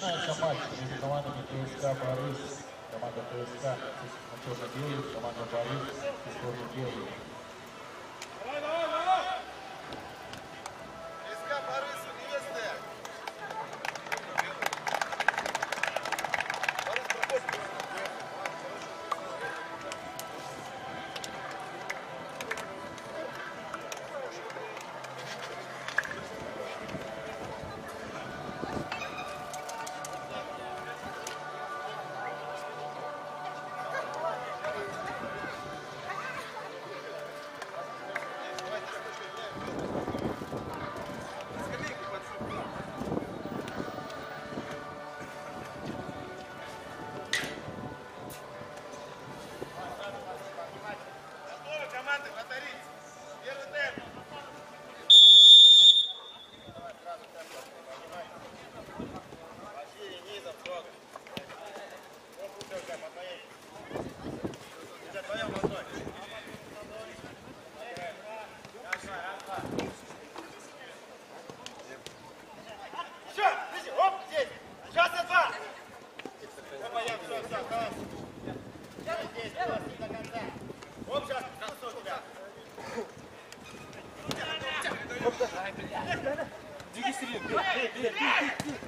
Начинается матч между командами ТСК Борис, команда ТСК на черно-белый, команда Борис на черно-белый. Команда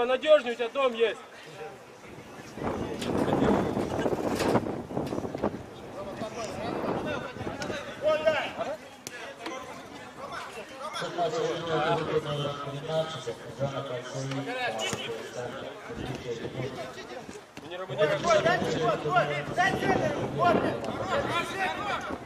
понадежнее, у тебя дом есть. Не работает. Дай центр, вот!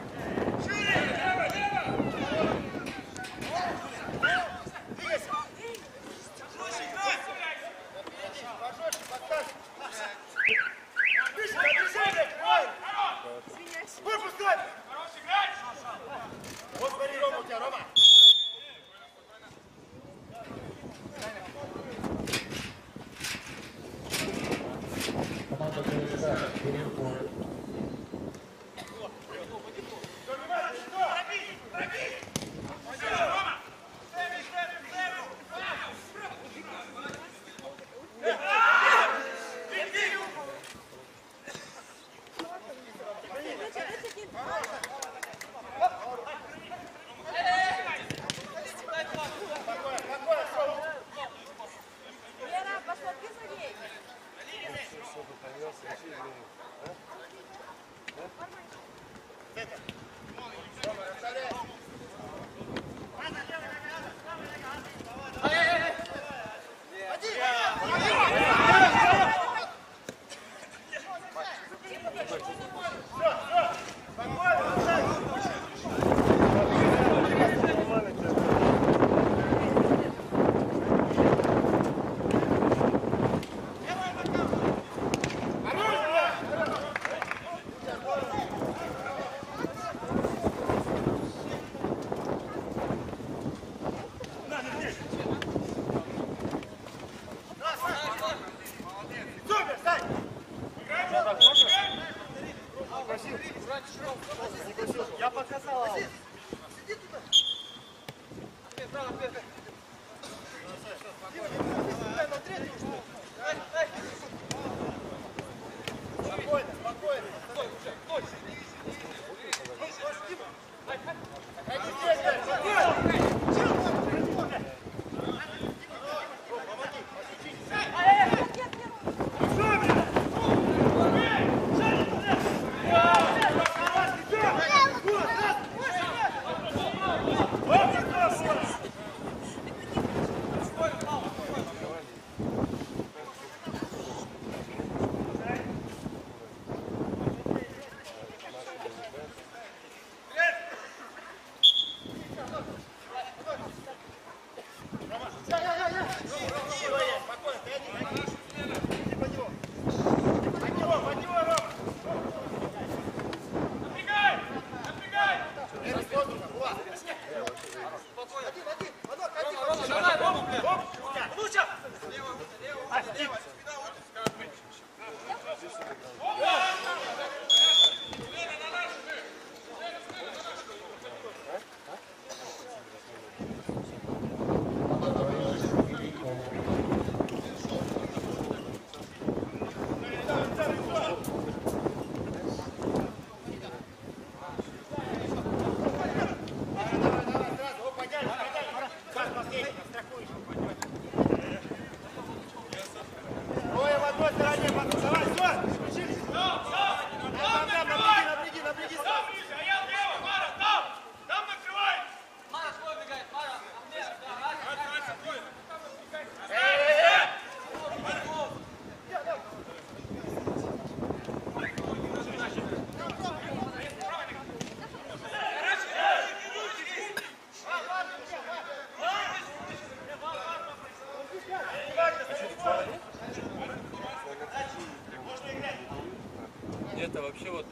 это вообще вот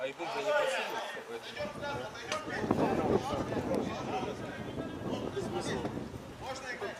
Айбум же не просил, чтобы это... Смысл? Можно играть?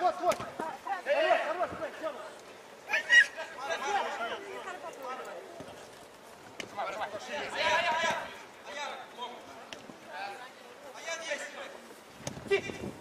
Вот, вот. Хорош, хорош, Сема. Аян есть!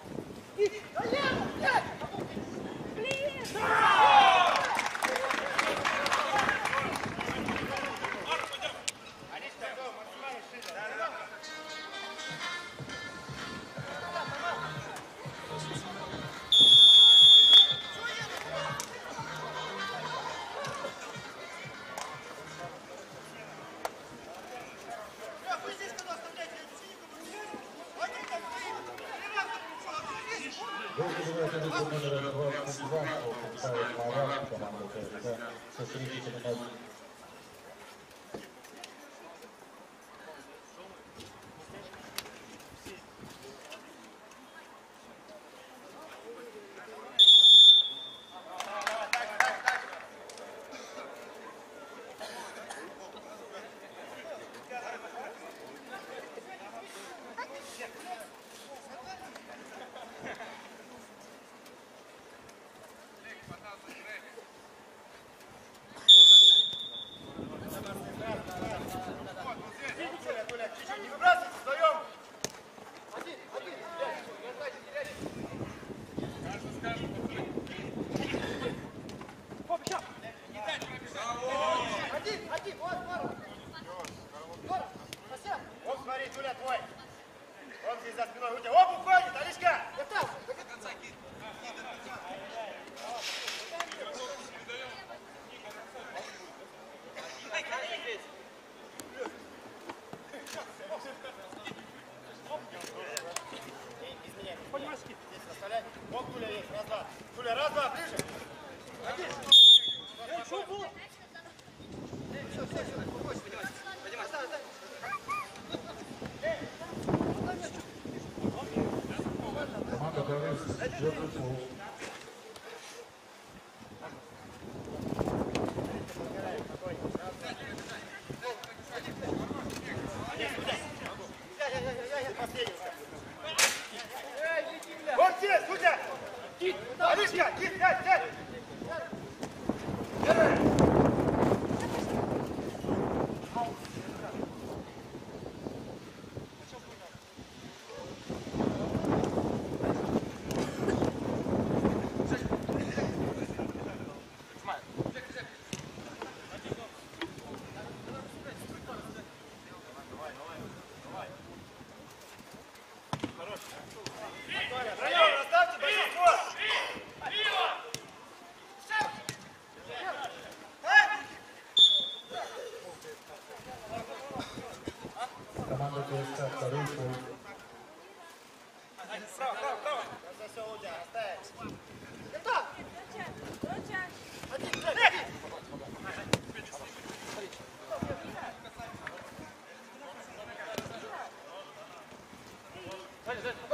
Teatro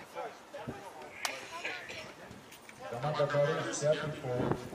e Fogo. Chamada agora de Teatro e Fogo.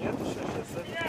Нет, еще сейчас.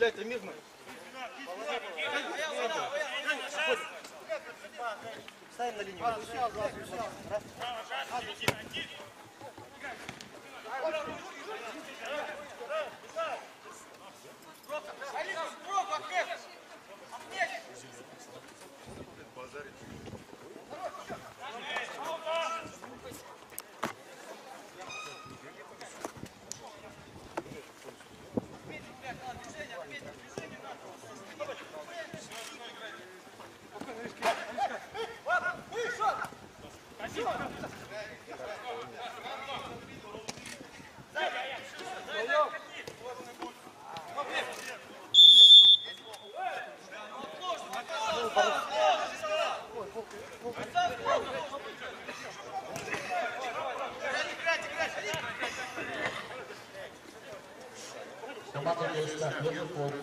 Блядь, это мирно. Ставим на линию. Ахмед Укоров.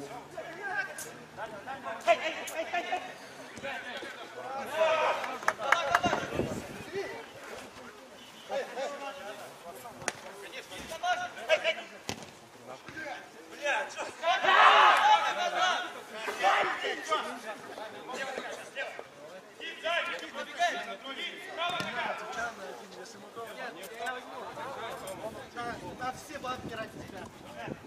На все бабки ради тебя.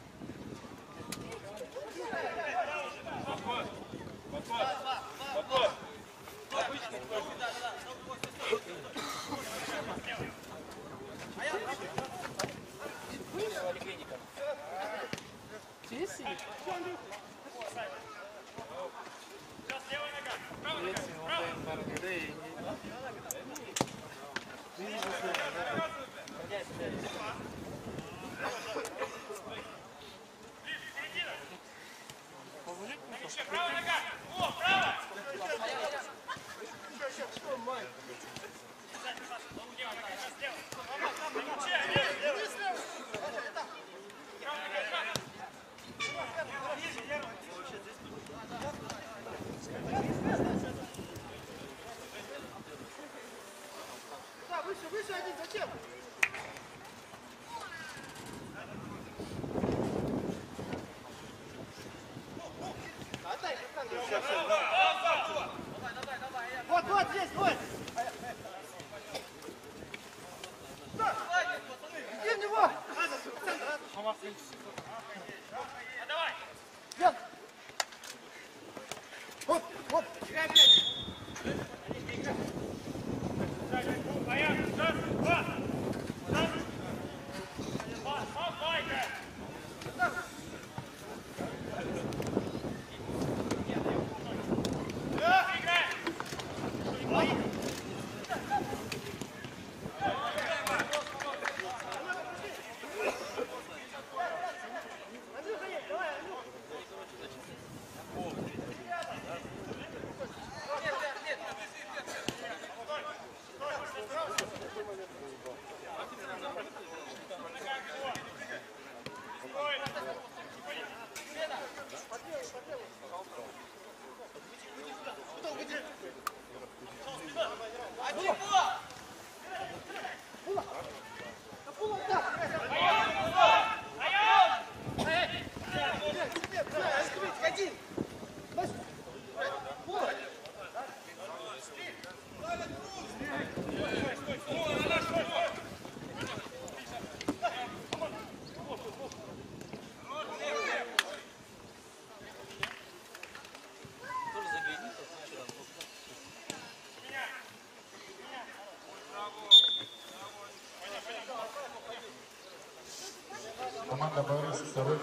Команда Борис, второй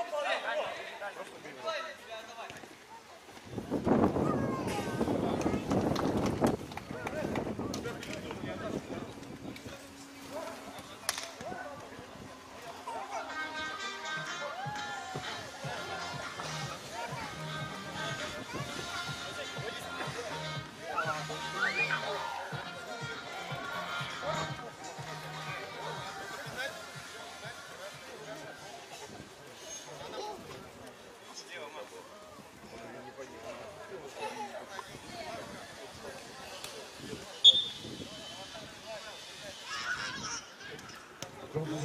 Группа ведет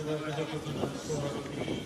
43 команда